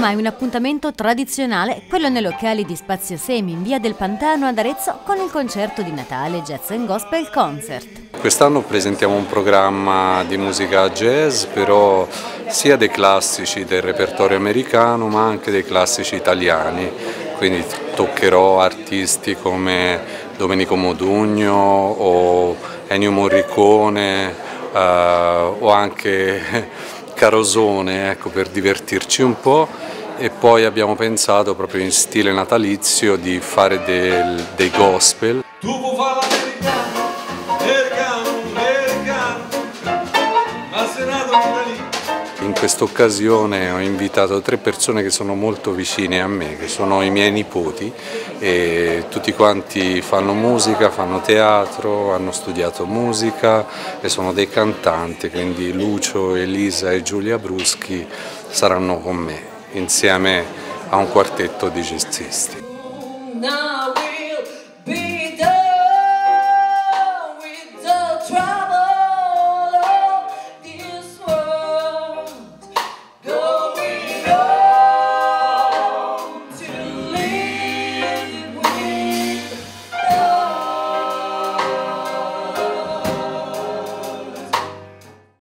ormai un appuntamento tradizionale, quello nei locali di Spazio Semi in via del Pantano ad Arezzo con il concerto di Natale Jazz and Gospel Concert. Quest'anno presentiamo un programma di musica jazz, però sia dei classici del repertorio americano ma anche dei classici italiani, quindi toccherò artisti come Domenico Modugno o Ennio Morricone eh, o anche Carosone ecco, per divertirci un po' e poi abbiamo pensato proprio in stile natalizio di fare del, dei gospel. In questa occasione ho invitato tre persone che sono molto vicine a me, che sono i miei nipoti e tutti quanti fanno musica, fanno teatro, hanno studiato musica e sono dei cantanti, quindi Lucio, Elisa e Giulia Bruschi saranno con me insieme a un quartetto di jazzisti.